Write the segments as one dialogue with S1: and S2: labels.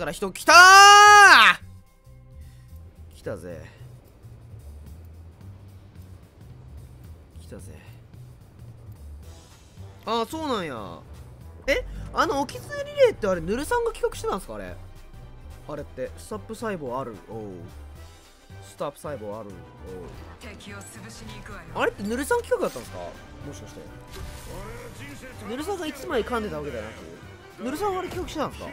S1: から人来た来たぜ。来たぜ。ああそうなんや。えあのおきつねリレーってあれぬるさんが企画してたんですかあれ？あれってスタップ細胞あるおう。スタップ細胞あるおう。あれってぬるさん企画だったんですか？もしかして。ぬるさんがいつまで噛んでたわけではなくぬるさんはあれ企画してたんですか？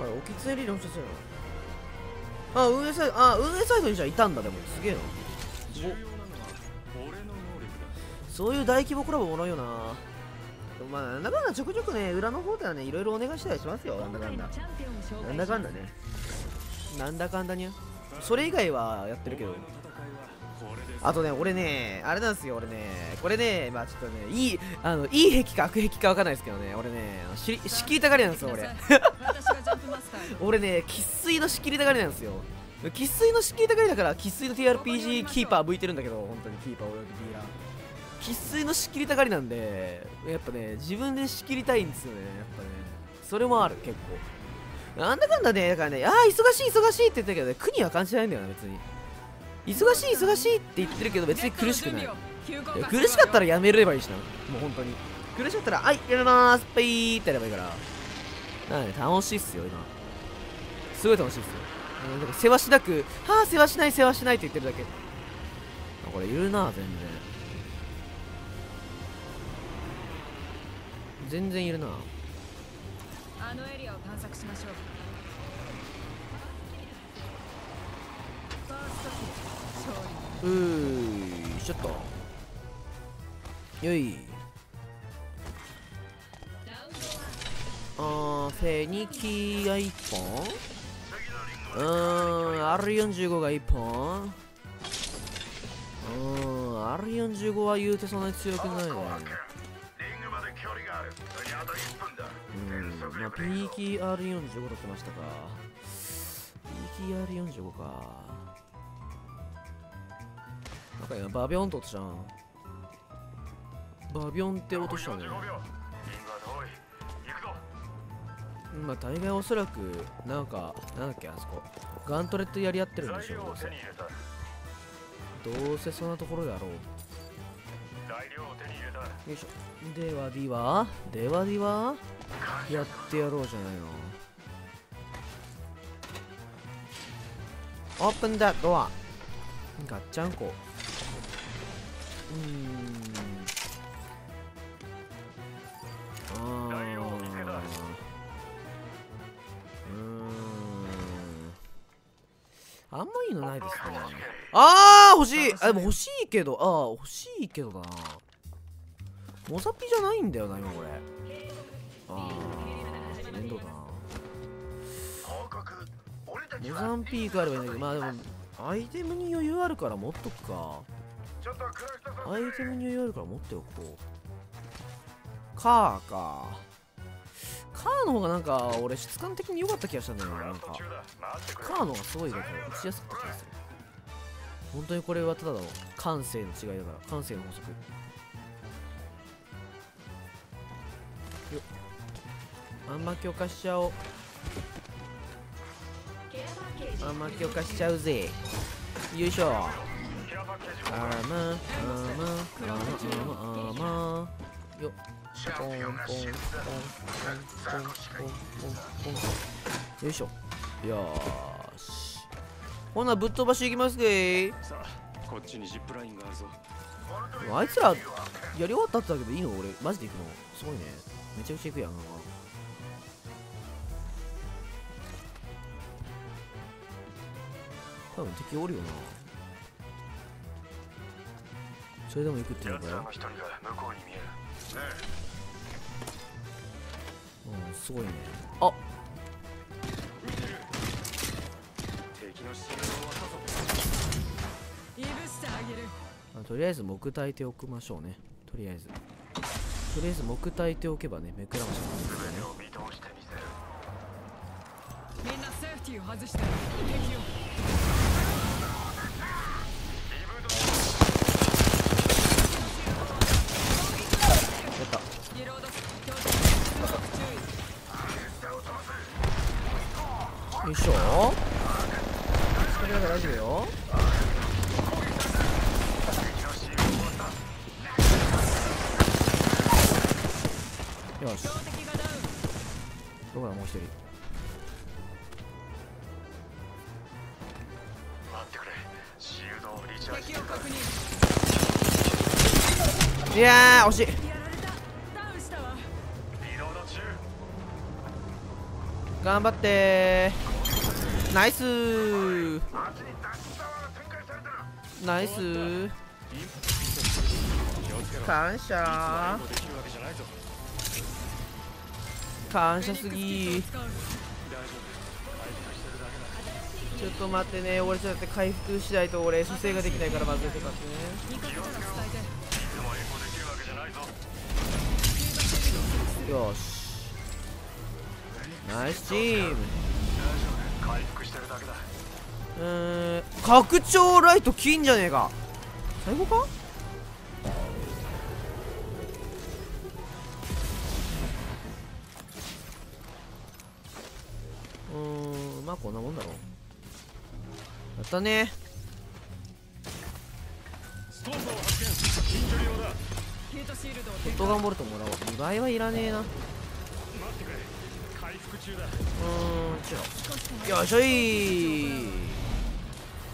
S1: あれおきつねリレーの人そうやなあ運営サイドあ運営サイドにじゃいたんだでも。すげえな。そういう大規模コラボもらうよな。まあなんだかんだちょくちょくね裏の方ではねいろいろお願いしたりしますよ。なんだかんだ。なんだかんだね。なんだかんだにゃそれ以外はやってるけど。あとね俺ねあれなんですよ。俺ねこれねまあちょっとねいいあのいい壁か悪壁かわかんないですけどね。俺ねし仕切りたがりなんですよ俺俺ね生粋の仕切りたがりなんですよ。生粋の仕切りたがりだから生粋の TRPG キーパー向いてるんだけど本当にキーパーおよびディーラー。生粋の仕切りたがりなんでやっぱね自分で仕切りたいんですよねやっぱね。それもある結構。なんだかんだねだからねああ忙しい忙しいって言ったけどね苦には感じないんだよな別に。忙しい忙しいって言ってるけど別に苦しくない。苦しかったらやめればいいしな。もう本当に。苦しかったら「はいやります。ペイー」ってやればいいからなんで楽しいっすよ今。すごい楽しいっすよ。うんなんか世話しなく「はあ世話しない世話しない」って言ってるだけ。あこれいるな全然。全然いるな。
S2: あのエリアを探索しましょう。
S1: うーいちょっと。よいあフェニキが1本。うーん R45 が1本。うーん R45 は言うてそんなに強くないね。
S3: リングまある次あと1分だ
S1: うんまあ PKR45 取ってましたか。PKR45 か。なんかバビョンって落としたん。バビョンって落としたね。まあ大概おそらくなんかなんだっけあそこ。ガントレットやり合ってるんでしょどうせ。どうせそんなところだろう。よいしょ。ではではではではやってやろうじゃないの。オープンダドアガッチャンコ。うーん。あんまいいのないですね。あー欲しい。あでも欲しいけど。あー欲しいけどだな。モサピじゃないんだよな今これ。あー面倒だな。モ
S3: は
S1: ザンピークあればいいんだけど。まあでもアイテムに余裕あるから持っとくか。アイテムに余裕あるから持っておこう。カーかカーの方がなんか俺質感的に良かった気がしたんだよななんか。カーの方がすごいだから打ちやすかった気がする。本当にこれはただの感性の違いだから感性の法則。よっ。あんま強化しちゃおう。あんま強化しちゃうぜ。よいしょ。
S3: ケアパッケージ
S1: あーまあまあまあまあまあよっ。ポンポンポンポン。ポよいしょ。よーし。ほなぶっ飛ばしていきますぜ
S4: さあこっちにジップラインがあるぞ。
S1: あいつらやり終わったってだけどいいの？俺マジで行くの？すごいね。めちゃくちゃ行くやん。多分敵おるよな。それでも行くっていうのかよ
S3: う
S1: んすごいね。あ。
S4: 敵の信号はさ
S2: いぶしてあげる。
S1: あとりあえず木焚いておきましょうね。とりあえず。とりあえず木焚いておけばね目くらましがないんですよね。
S3: み
S2: んなセーフティーを外して。敵を
S1: よしどこだもう一人。いやー惜しい
S2: やられたダウンしたわ
S3: リロード中。
S1: 頑張って。ーナイス。ナイス。ー感謝感謝すぎ。ちょっと待ってね。俺ちょっと待って回復しないと俺蘇生ができないからまずいとかってね。よし。ナイスチーム。うん拡張ライト金じゃねえか。最後か？まあこんなもんだろ。うやったね。
S4: ストーブを発見近距離用だ
S2: ヒートシールドを
S1: ホ
S2: 展開
S1: ットガンボルトもらおう。2倍はいらねえな。う
S4: 待ってくれ回復中だ
S1: ーんちょよいしょい。ー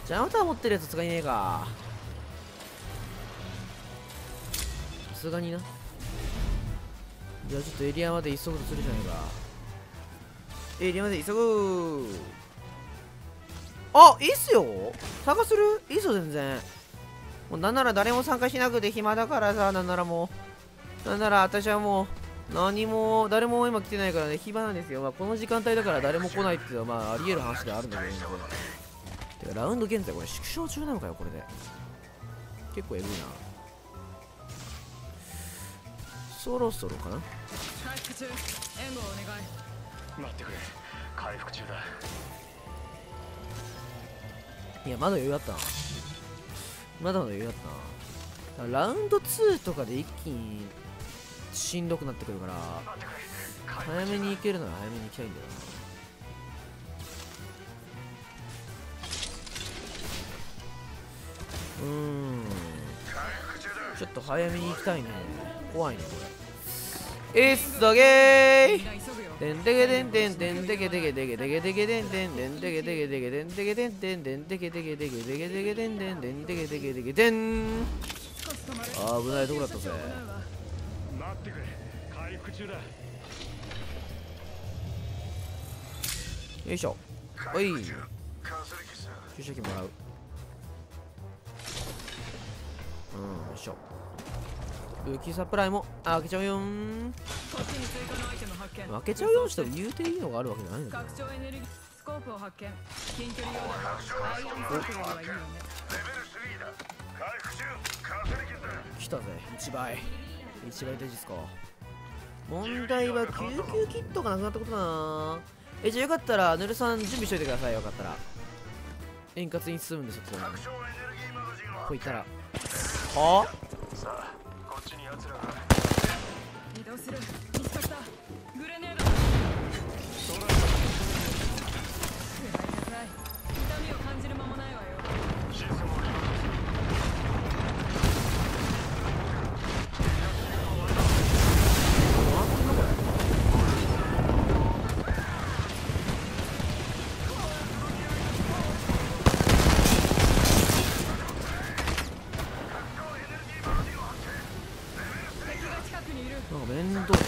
S1: ジャマター持ってるやつさすがにねえか。さすがにな。じゃあちょっとエリアまで急ぐとするじゃないか。エリアまで急ぐ。あいいっすよ。参加する？いいっすよ全然。もうなんなら誰も参加しなくて暇だからさなんならもう。なんなら私はもう何も誰も今来てないからね暇なんですよ、まあ、この時間帯だから誰も来ないっていうのはまああり得る話ではあるんだけどね。てかラウンド現在これ縮小中なのかよこれで。結構エグいな。そろそろかな。
S3: 待ってくれ。回復中だ。
S1: いやまだ余裕あったな。まだまだ余裕あったな。ラウンド2とかで一気にしんどくなってくるから早めに行けるなら早めに行きたいんだよな。うん。ちょっと早めに行きたいね。怖いねこれ。えっそげー。
S2: みんな急ぐよ
S1: てけてんてんてんてけてけてけてけてけてんてんてんてけてけてけてんてけてんてんてんてけてけてけてけてけてんてんてんてけてけてけてんあ危ないとこだったぜ
S4: 待ってくれ回復中だ
S1: よいしょおい注射器もらううんよいしょ武器サプライも開けちゃうよん
S2: こっちに追加のアイテム発見。
S1: 開けちゃうよんしても言うていいのがあるわけじゃないんだけ
S2: 拡張エネルギースコープを発見。近距離用だアイアン速度にはいいよね
S3: レベル3だ回復中カーソリキスだ
S1: 来たぜ。1倍1倍大事っすか。問題は救急キットがなくなったことだな。えじゃあよかったらヌルさん準備しといてくださいよかったら。円滑に進むんでそっちこういったら。は
S3: さあこっちに奴らが
S2: 移動する。見つかった。グレネード。
S4: 空
S2: くない痛みを感じる間もない
S1: なんか面倒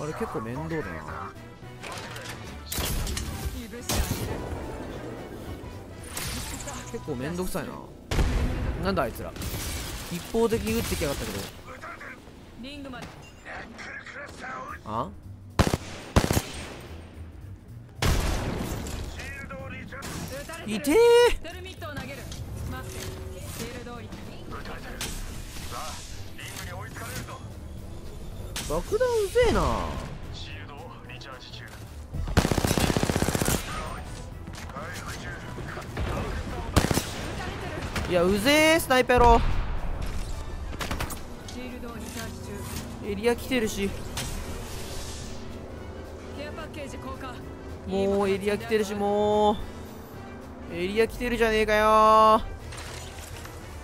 S1: あれ結構面倒だな。結構面倒くさいな。なんだあいつら。一方的に撃ってきやがったけど。あ？いてー！爆弾うぜえな。
S3: ー
S1: いやうぜえスナイペロ
S2: シールドをリチャー。ジ中
S1: エリア来てるし。もうエリア来てるしもう。エリア来てるじゃねえかよ。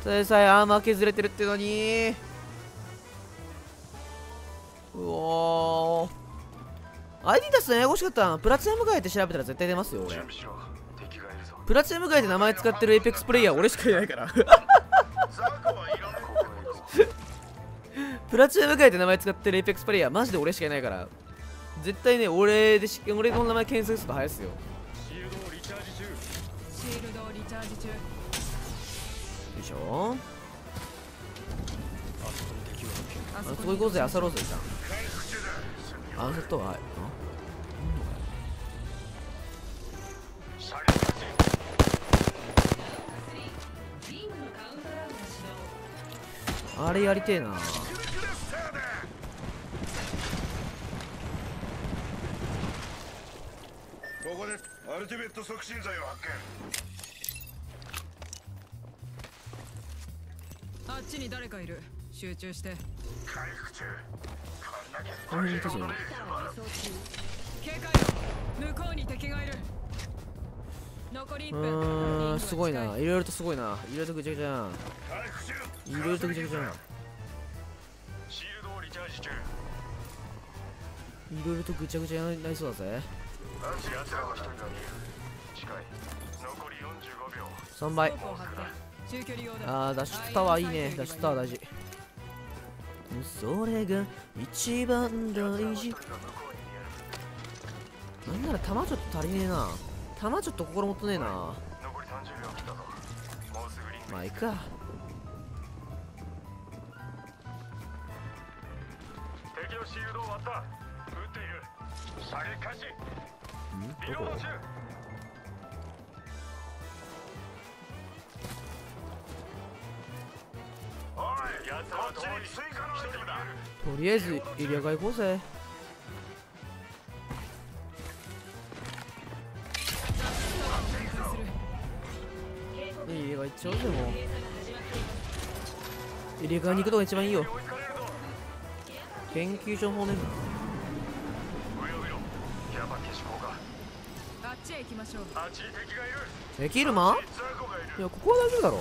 S1: それさえアーマー削れてるってのに。うおー。 ID出すのややこしかったなプラチナムカデって調べたら絶対出ますよ俺。
S4: 準備しろ。敵がいるぞ。
S1: プラチナムカデで名前使ってるエイペックスプレイヤー俺しかいないから。プラチナムカデで名前使ってるエイペックスプレイヤーマジで俺しかいないから。絶対ね俺でし俺の名前検索すると早いっすよ。
S4: うシールドをリチャージ中。
S2: シールドをリチャージ中
S1: よいしょ。
S4: あそこ
S1: 行こうぜ朝ローズいた
S3: 回復中だ
S1: あそとはい
S3: 射撃中
S1: あれやりてえな。
S3: ここですアルティメット促進剤を発見。
S2: あっちに誰かいる。集中して。
S3: 回復中こ
S1: の辺いた
S2: ぞう
S1: んすごいな。いろいろとすごいな。いろいろとぐちゃぐちゃいろいろとぐちゃぐちゃいろいろとぐちゃぐちゃになりそうだぜ。3倍。ああ脱出タワーいいね。脱出タワー大事。それが一番大事。なんなら弾ちょっと足りねえな。弾ちょっと心もとねえな。
S4: 残り30秒切ったぞもうすぐリング
S1: まあいいか。
S4: 敵のシールドを割った。撃っている。射撃開始。
S1: ん？どこ？とりあえずエリア外行こうぜ。いいエリア外行っちゃうぜもう。エリア外に行くのが一番いいよ。研究所方面
S4: でいる
S1: ま
S3: い
S1: やここは大丈夫だろ。
S2: う。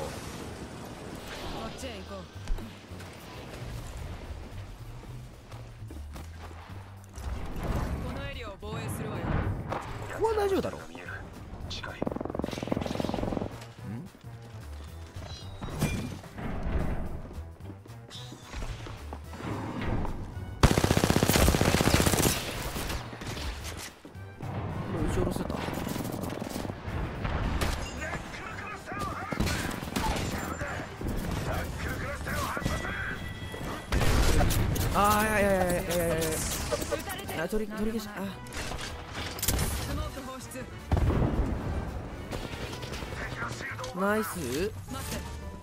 S1: あーいやいやいやいやいやいや。いやあ取り取り消しあ。ナイス。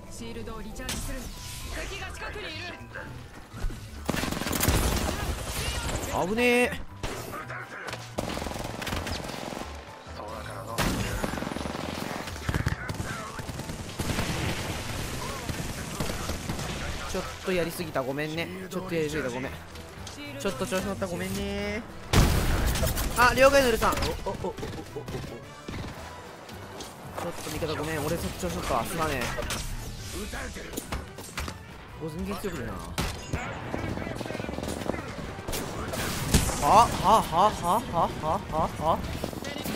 S2: シールドをリチャージする。敵が近くにいる。
S1: 危ねえとやりすぎた。ごめんね。ちょっとやりすぎた。ごめん。ちょっと調子乗った。ごめんね。あ了解のるさん。おおおおおおおちょっと味方ごめん。俺そっち調子乗ったわ。すまねえ。お全然強くねえな。は？は？は？は？は？は？は？は？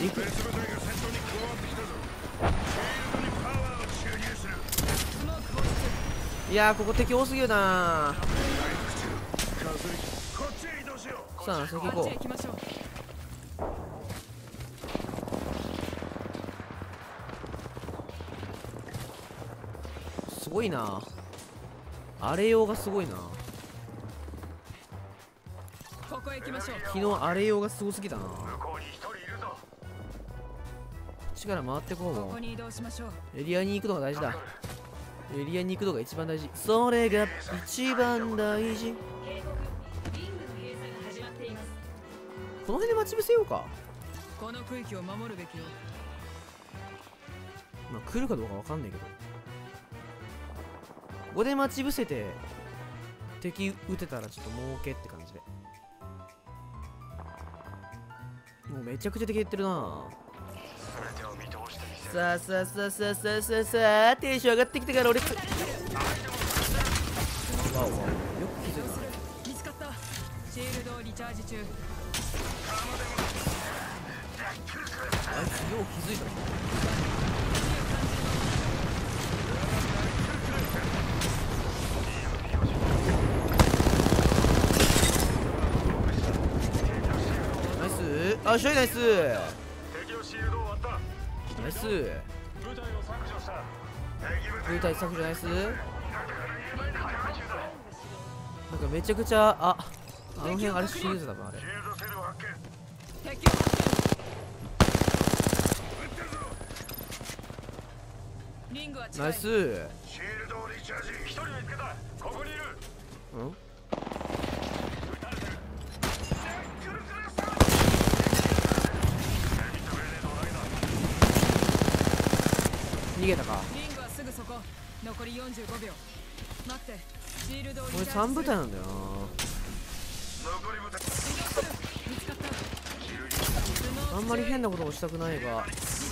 S1: 行く
S3: 別部隊が戦
S1: いやここ敵多すぎるな。さあ先行
S2: こう。
S1: すごいな。あれ用がすごいな。昨日あれ用がすごすぎたな。力回ってこう。エリアに行くのが大事だ。エリアに行くのが一番大事。それが一番大事。この辺で待ち伏せようか。
S2: この区域を守るべきよ。
S1: まあ来るかどうかわかんないけど。ここで待ち伏せて敵撃てたらちょっと儲けって感じで。めちゃくちゃ敵減ってるな。
S4: 全
S1: さあさあさあさあさあさあさあテンション上がってきたから俺つ。わおわおよく気づいた。
S2: 見つかったシールドをリチャージ中。
S1: あいつよう気づいた。ナイス。あしょいナイス。ス
S4: 部隊を削除
S1: ナイスなんかめちゃくちゃああの辺あれシリーズだもんあれ。ナイス。
S3: シールドをリチャージ。
S4: 一人見つけた。ここにいる。
S1: うん？
S4: げた
S1: か。
S2: リングはすぐそこ。残り45秒。待って。シールドをリチ
S1: これ
S2: ャージする
S1: 3部隊なんだよな。
S3: 残り部隊
S2: 移動する。見つかった。
S1: あんまり変なことをしたくないが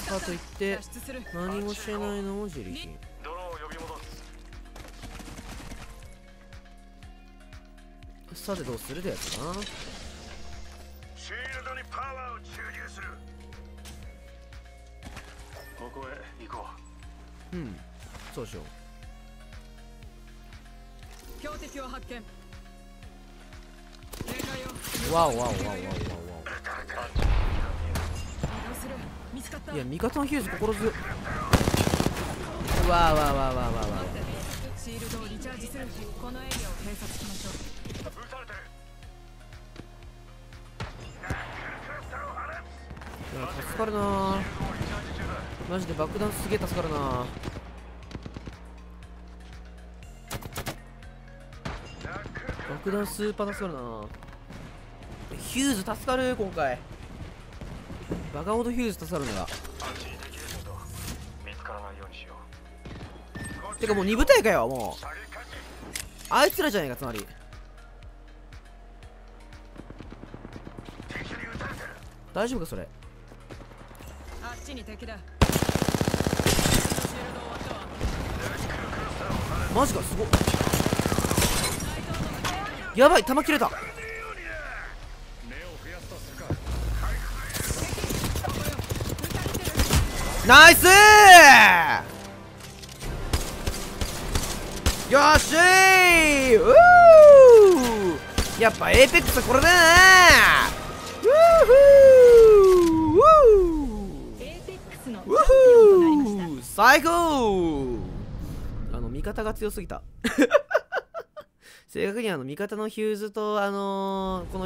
S1: かといって何もしてないのも自力。
S4: ドローンを呼び戻す。
S1: さてどうするってやつだな。
S3: シールドにパワーを注入する。
S4: ここへ行こ
S1: うん。そうしよ
S2: 標的を発見。警戒を。
S1: うわおわおわおわおわお。いや味方のヒューズ心強い。うわわわわわわわ
S2: 待ってシールドをリチャージする。このエリアを偵察しましょう。
S1: 助かるなマジで爆弾すげえ助かるな。爆弾スーパー助かるな。ヒューズ助かる今回。バカほどヒューズ助かるんだてかもう2部隊かよもう。あいつらじゃねえかつまり。大丈夫かそれ。
S2: あっちに敵だシールド終わったわ
S1: マジかすごっ。やばい弾切れた。ナイス！ーよっしーうー。やっぱエーペックスはこれだよな。ウーフー。ウー
S2: エー。
S1: 最高方が強すぎた。正確にあの味方のヒューズとあのーこの